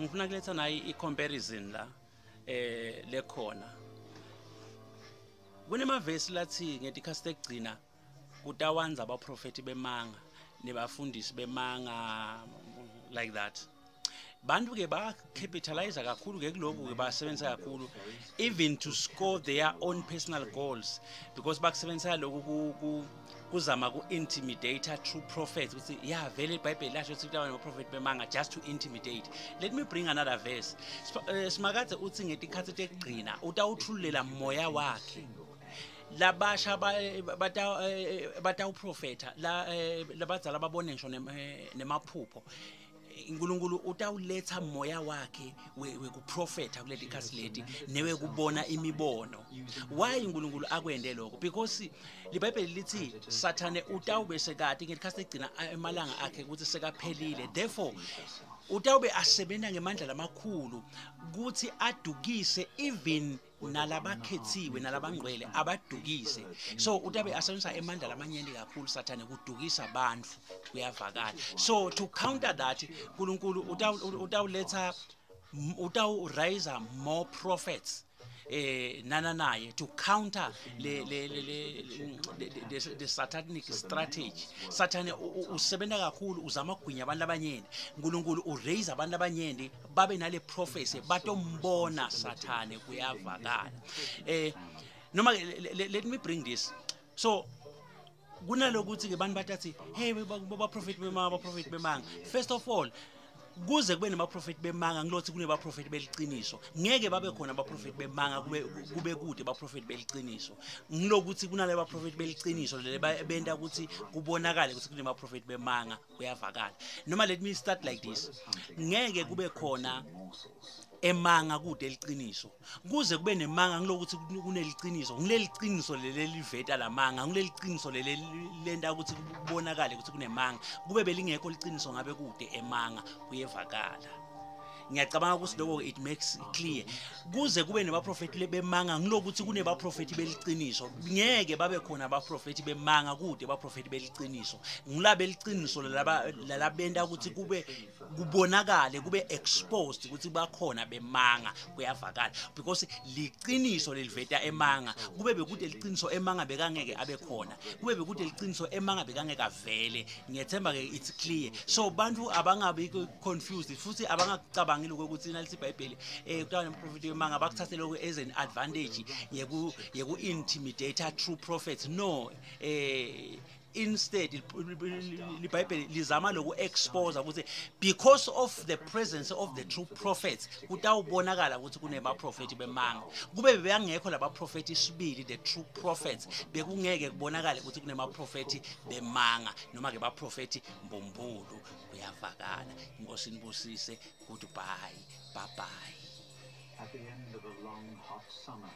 ngifuna kuletha nayo i-comparison la eh lekhona. Kunemavesi lathi ngetikhasi tekugcina kutawanza abaprofeti bemanga nebafundisi bemanga like that. Bantu ke ba-capitalize kakhulu ke kulokhu ke basebenzisa kakhulu even to score their own personal goals because bakusebenzisa lokhu kuzama ku-intimidate true prophets ukuthi ya vele ibhayibheli lasho ukuthi kulawa nabaprofethi bemanga just to intimidate let me bring another verse Sp- eh, simakade uthi ngetikhathi tekugcina utawuthululela moya wakhe labasha ba- bata- eh, batawuprofetha la eh, labadzala babone ngisho nem- eh, nemaphupho unkulunkulu utawuletha moya wakhe we- wekuprofetha kuleli khasi leti newekubona imibono. Why unkulunkulu akwende lokho? Because libhayibheli lithi sathane utawube sekati ngelikhasi legcina emalanga akhe ukuthi sekaphelile. Therefore utawube asebenza ngemandla lamakhulu kuthi adukise even nalabakhethiwe nalabangcwele abadukise. So utabe asebenzisa emandla lamanyenti kakhulu sathane kudukisa bantfu kuyavakala. So to counter that nkulunkulu utawu- utawuletha m- utawuraiser more prophets. Eh nana naye to counter le le le the, satanic strategy. Sathane usebenza kakhulu uzama ukugwinya abantu abanyeni unkulunkulu uraise abantu abanyeni babe nale prophecy batombona sathane kuyavakala. Eh noma let me bring this. So kunalokuthi ke bantu batathi hey baprofeti bemanga baprofeti bemanga. First of all kuze kube namaprofeti bemanga ngilothi kunebaprofeti beliciniso. Ngeke babe khona abaprofeti bemanga kube kube kude abaprofeti beliciniso. Ngilokuthi kunale baprofeti beliciniso lele ba- benta ukuthi kubonakale ukuthi kunemaprofeti bemanga kuyavakala. Noma let me start like this. Ngeke kube khona emanga kude liqiniso. Kuze kube nemanga ngilokuthi kuneliciniso ngileli qiniso leli liveta lamanga ngileli qiniso leli lenta ukuthi kubonakale ukuthi kunemanga. Kube belingekho liciniso ngabe kude emanga kuyevakala. Ngiyacabanga ukuthi lokho it makes clear. Kuze kube nebaprofeti lebemanga ngilokuthi kunebaprofeti beliciniso ngeke babe khona abaprofeti bemanga kude abaprofeti beliciniso ngilabe liciniso lalaba- lalabenta ukuthi kube kubonakale kube exposed ukuthi bakhona bemanga kuyavakala. Because liciniso leliveta emanga. Kube bekude liciniso emanga bekangeke abe khona. Kube bekude liciniso emanga bekangeke avele. Ngiyethemba ke it's clear. So bantu abangabi confused futhi abangacabangile ukuthi nalithi ibhayibheli eh kuthiwa nemprofeti wemanga bakuthathe lokho as an advantage yeku yeku intimidate true prophets no eh instead libhayibheli lizama loku expose ukuthi because of the presence of the true prophets kutawubonakala ukuthi kunebaprofeti bemanga. Kube beyangekho labaprofeti sibili the true prophets bekungeke kubonakale ukuthi kunemaprofeti bemanga noma ke baprofeti mbumbulu. Kuyavakala. Inkosi nibusise goodbye. Bye bye At the end of a long hot summer,